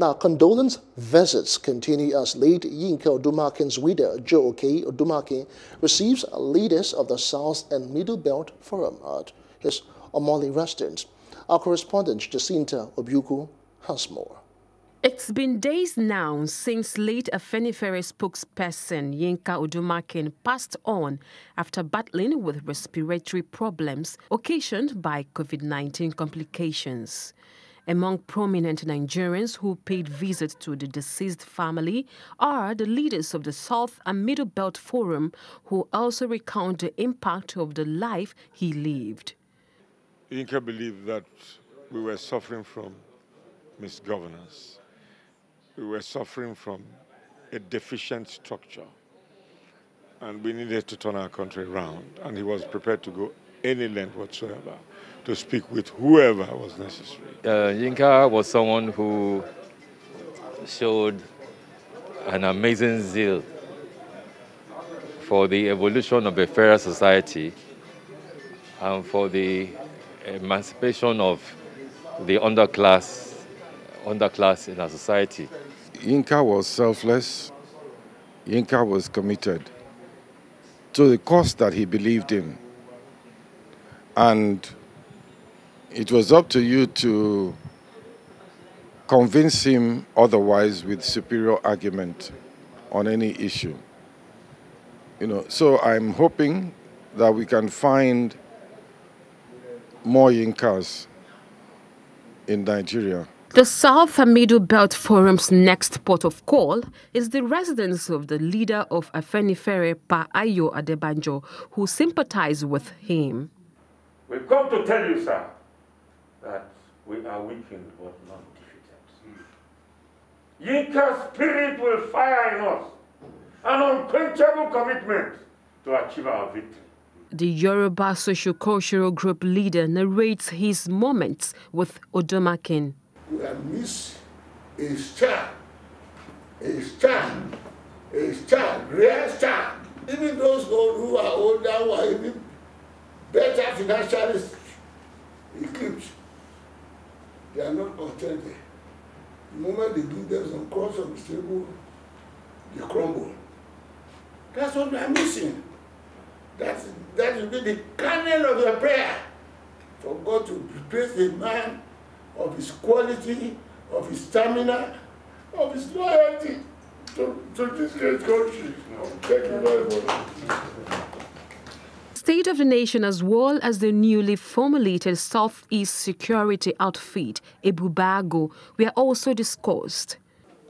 Now, condolence visits continue as late Yinka Odumakin's widow, Joe Okei-Odumakin, receives leaders of the South and Middle Belt Forum at his Omole residence. Our correspondent, Jacinta Obiukwu, has more. It's been days now since late Afenifere spokesperson Yinka Odumakin passed on after battling with respiratory problems occasioned by COVID-19 complications. Among prominent Nigerians who paid visit to the deceased family are the leaders of the South and Middle Belt Forum, who also recount the impact of the life he lived. Yinka believed that we were suffering from misgovernance. We were suffering from a deficient structure. And we needed to turn our country around. And he was prepared to go any length whatsoever to speak with whoever was necessary. Uh, Yinka was someone who showed an amazing zeal for the evolution of a fairer society and for the emancipation of the underclass, underclass in our society. Yinka was selfless. Yinka was committed to the cause that he believed in. And it was up to you to convince him otherwise with superior argument on any issue. You know, so I'm hoping that we can find more Yinkas in Nigeria. The South Middle Belt Forum's next port of call is the residence of the leader of Afenifere, Pa Ayo Adebanjo, who sympathized with him. We've come to tell you, sir, that we are weakened but not defeated. Yinka's spirit will fire in us an unquenchable commitment to achieve our victory. The Yoruba socio-cultural group leader narrates his moments with Odumakin. We have missed a star, a star, a star, rare star. Even those who are older who are even better financially equipped they are not authentic. The moment they do them some cross on the table, they crumble. That's what we are missing. That's, that will be the kernel of your prayer for God to replace a man of his quality, of his stamina, of his loyalty to, to this great country. Thank you very much. State of the Nation as well as the newly formulated Southeast Security Outfit, Ebube Agu, were also discussed.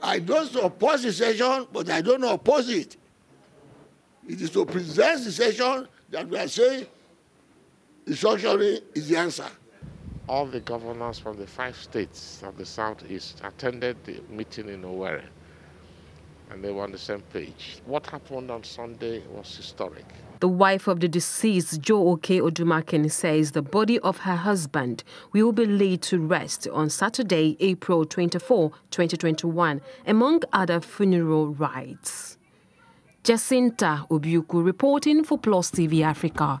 I don't oppose the session, but I don't oppose it. It is to present the session that we are saying the sorcery is the answer. All the governors from the five states of the Southeast attended the meeting in Owerri, and they were on the same page. What happened on Sunday was historic. The wife of the deceased, Joe Okei-Odumakin, says the body of her husband will be laid to rest on Saturday, April 24, 2021, among other funeral rites. Jacinta Obiukwu reporting for Plus TV Africa.